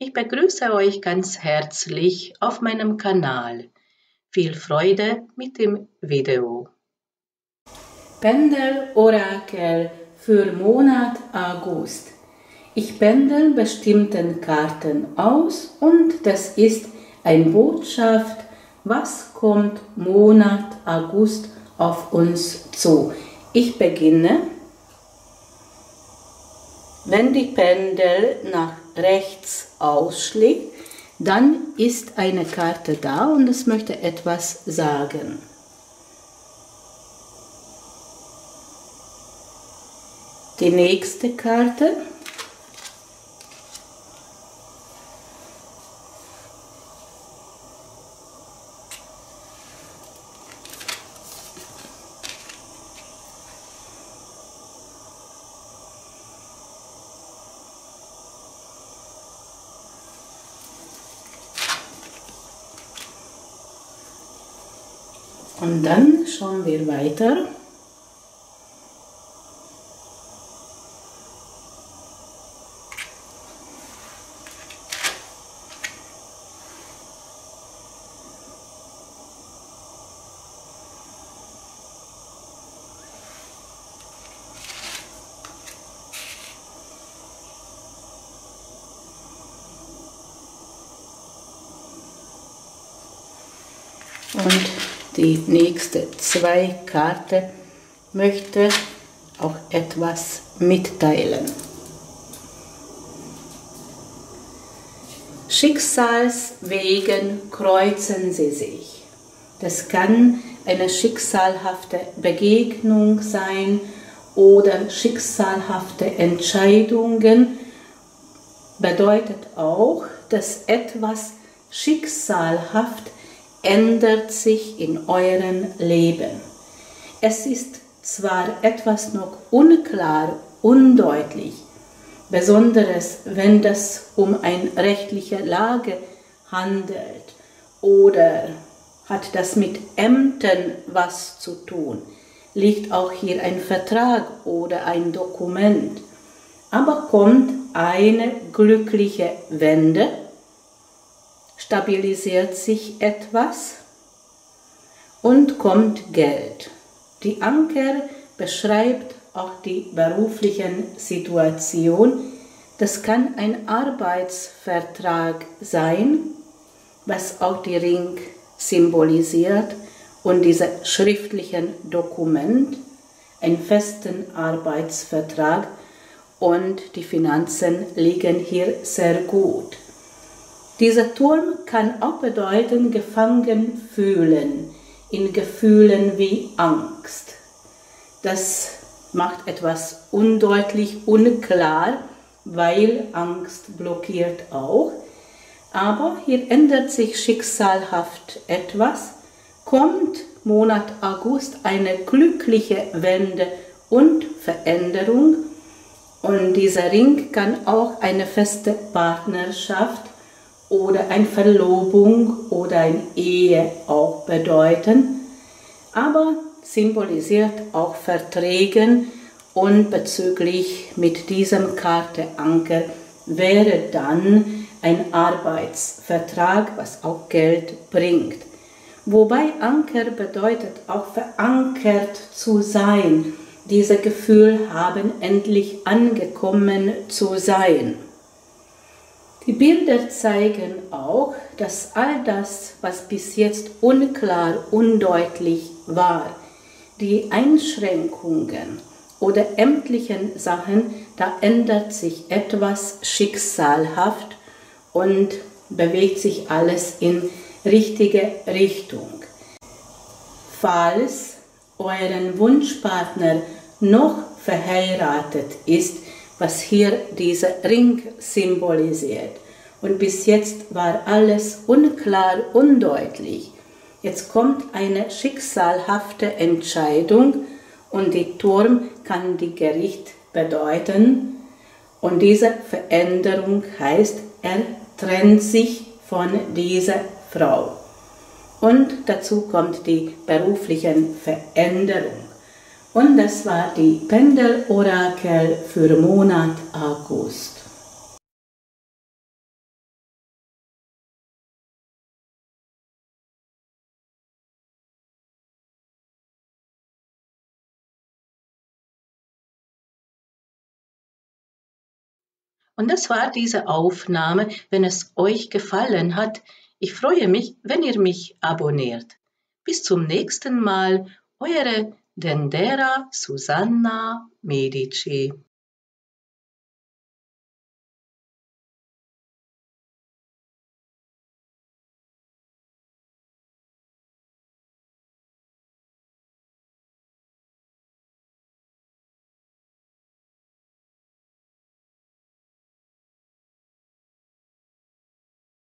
Ich begrüße euch ganz herzlich auf meinem Kanal. Viel Freude mit dem Video. Pendel-Orakel für Monat August. Ich pendel bestimmten Karten aus und das ist eine Botschaft, was kommt Monat August auf uns zu. Ich beginne wenn die Pendel nach rechts ausschlägt, dann ist eine Karte da und es möchte etwas sagen. Die nächste Karte Und dann schauen wir weiter. Und die nächste zwei Karte möchte auch etwas mitteilen. Schicksalswegen kreuzen sie sich. Das kann eine schicksalhafte Begegnung sein oder schicksalhafte Entscheidungen. Bedeutet auch, dass etwas schicksalhaft ändert sich in eurem Leben. Es ist zwar etwas noch unklar, undeutlich, besonders wenn es um eine rechtliche Lage handelt oder hat das mit Ämtern was zu tun, liegt auch hier ein Vertrag oder ein Dokument. Aber kommt eine glückliche Wende, stabilisiert sich etwas und kommt Geld. Die Anker beschreibt auch die beruflichen Situation. Das kann ein Arbeitsvertrag sein, was auch die Ring symbolisiert und dieser schriftlichen Dokument, einen festen Arbeitsvertrag und die Finanzen liegen hier sehr gut. Dieser Turm kann auch bedeuten gefangen fühlen, in Gefühlen wie Angst. Das macht etwas undeutlich, unklar, weil Angst blockiert auch. Aber hier ändert sich schicksalhaft etwas, kommt Monat August eine glückliche Wende und Veränderung und dieser Ring kann auch eine feste Partnerschaft oder eine Verlobung oder eine Ehe auch bedeuten, aber symbolisiert auch Verträgen und bezüglich mit diesem Karte Anker wäre dann ein Arbeitsvertrag, was auch Geld bringt. Wobei Anker bedeutet auch verankert zu sein, dieses Gefühl haben, endlich angekommen zu sein. Die Bilder zeigen auch, dass all das, was bis jetzt unklar, undeutlich war, die Einschränkungen oder ämtlichen Sachen, da ändert sich etwas schicksalhaft und bewegt sich alles in richtige Richtung. Falls euren Wunschpartner noch verheiratet ist, was hier dieser Ring symbolisiert. Und bis jetzt war alles unklar, undeutlich. Jetzt kommt eine schicksalhafte Entscheidung und die Turm kann die Gericht bedeuten. Und diese Veränderung heißt, er trennt sich von dieser Frau. Und dazu kommt die berufliche Veränderung. Und das war die Pendel-Orakel für Monat August. Und das war diese Aufnahme. Wenn es euch gefallen hat, ich freue mich, wenn ihr mich abonniert. Bis zum nächsten Mal, eure Dendera Susanna Medici.